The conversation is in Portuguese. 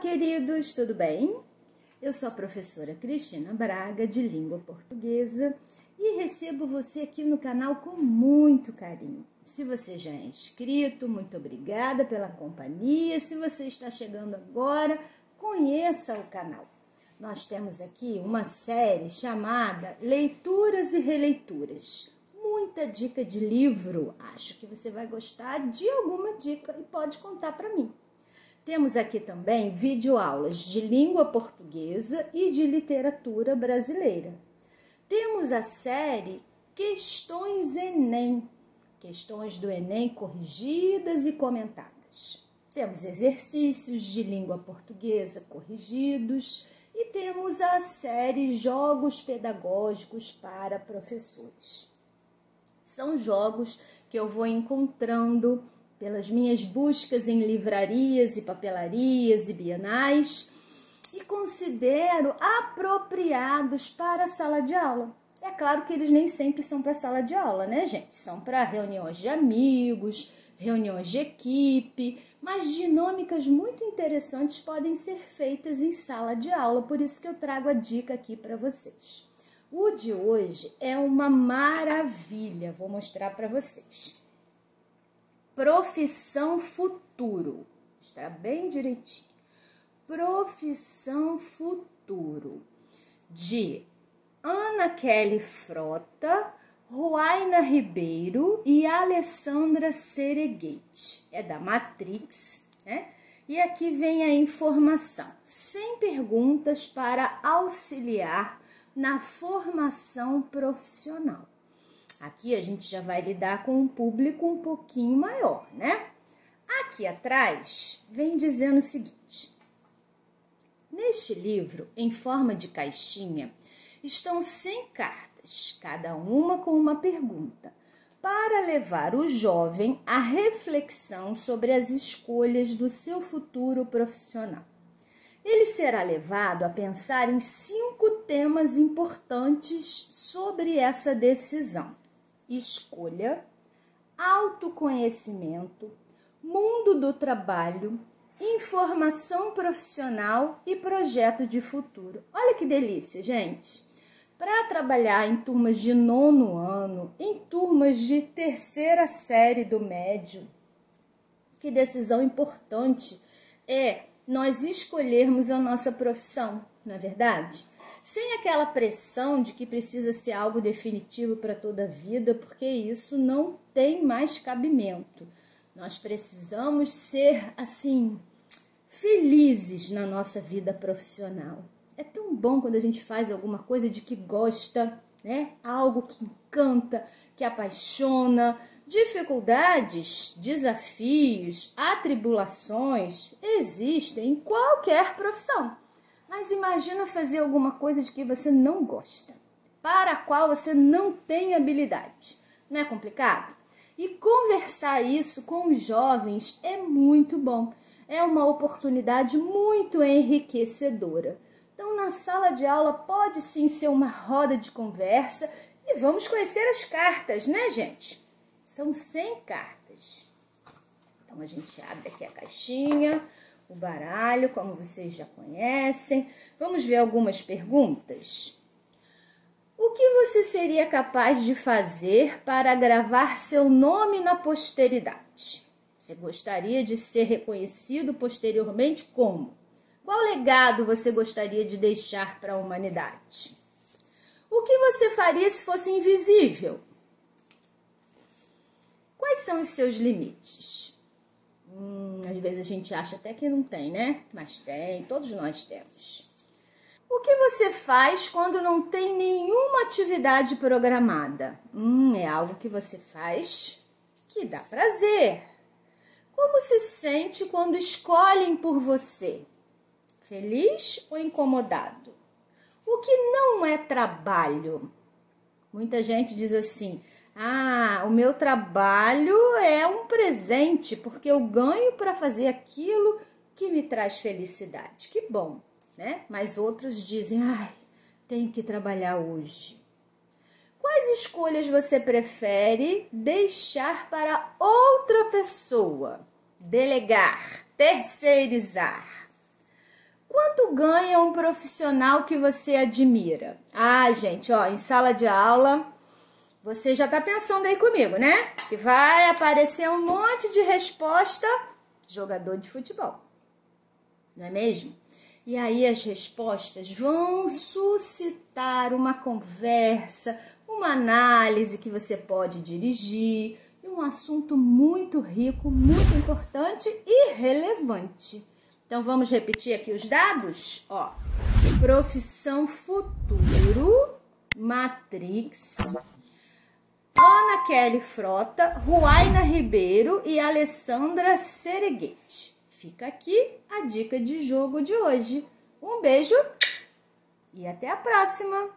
queridos, tudo bem? Eu sou a professora Cristina Braga, de língua portuguesa, e recebo você aqui no canal com muito carinho. Se você já é inscrito, muito obrigada pela companhia. Se você está chegando agora, conheça o canal. Nós temos aqui uma série chamada Leituras e Releituras. Muita dica de livro. Acho que você vai gostar de alguma dica e pode contar para mim. Temos aqui também videoaulas de língua portuguesa e de literatura brasileira. Temos a série Questões Enem, questões do Enem corrigidas e comentadas. Temos exercícios de língua portuguesa corrigidos e temos a série Jogos Pedagógicos para Professores. São jogos que eu vou encontrando pelas minhas buscas em livrarias e papelarias e bienais e considero apropriados para a sala de aula. É claro que eles nem sempre são para sala de aula, né, gente? São para reuniões de amigos, reuniões de equipe, mas dinâmicas muito interessantes podem ser feitas em sala de aula, por isso que eu trago a dica aqui para vocês. O de hoje é uma maravilha, vou mostrar para vocês profissão futuro. Está bem direitinho. Profissão futuro. De Ana Kelly Frota, Ruaina Ribeiro e Alessandra Sereguete. É da Matrix, né? E aqui vem a informação, sem perguntas para auxiliar na formação profissional. Aqui a gente já vai lidar com um público um pouquinho maior, né? Aqui atrás vem dizendo o seguinte: Neste livro, em forma de caixinha, estão 100 cartas, cada uma com uma pergunta, para levar o jovem à reflexão sobre as escolhas do seu futuro profissional. Ele será levado a pensar em cinco temas importantes sobre essa decisão escolha, autoconhecimento, mundo do trabalho, informação profissional e projeto de futuro. Olha que delícia, gente! Para trabalhar em turmas de nono ano, em turmas de terceira série do médio, que decisão importante é nós escolhermos a nossa profissão, na é verdade? Sem aquela pressão de que precisa ser algo definitivo para toda a vida, porque isso não tem mais cabimento. Nós precisamos ser assim felizes na nossa vida profissional. É tão bom quando a gente faz alguma coisa de que gosta, né? Algo que encanta, que apaixona. Dificuldades, desafios, atribulações existem em qualquer profissão. Mas imagina fazer alguma coisa de que você não gosta, para a qual você não tem habilidade. Não é complicado? E conversar isso com os jovens é muito bom. É uma oportunidade muito enriquecedora. Então, na sala de aula pode sim ser uma roda de conversa e vamos conhecer as cartas, né, gente? São 100 cartas. Então, a gente abre aqui a caixinha o baralho, como vocês já conhecem. Vamos ver algumas perguntas? O que você seria capaz de fazer para gravar seu nome na posteridade? Você gostaria de ser reconhecido posteriormente como? Qual legado você gostaria de deixar para a humanidade? O que você faria se fosse invisível? Quais são os seus limites? Hum, às vezes a gente acha até que não tem, né? Mas tem, todos nós temos. O que você faz quando não tem nenhuma atividade programada? Hum, é algo que você faz que dá prazer. Como se sente quando escolhem por você? Feliz ou incomodado? O que não é trabalho? Muita gente diz assim: ah, o meu trabalho é um presente porque eu ganho para fazer aquilo que me traz felicidade. Que bom, né? Mas outros dizem: ai, tenho que trabalhar hoje. Quais escolhas você prefere deixar para outra pessoa? Delegar, terceirizar. Quanto ganha um profissional que você admira? Ah, gente, ó, em sala de aula, você já tá pensando aí comigo, né? Que vai aparecer um monte de resposta jogador de futebol. Não é mesmo? E aí as respostas vão suscitar uma conversa, uma análise que você pode dirigir, e um assunto muito rico, muito importante e relevante. Então vamos repetir aqui os dados? Ó, profissão futuro, Matrix, Ana Kelly Frota, Ruaina Ribeiro e Alessandra Sereguete. Fica aqui a dica de jogo de hoje. Um beijo e até a próxima!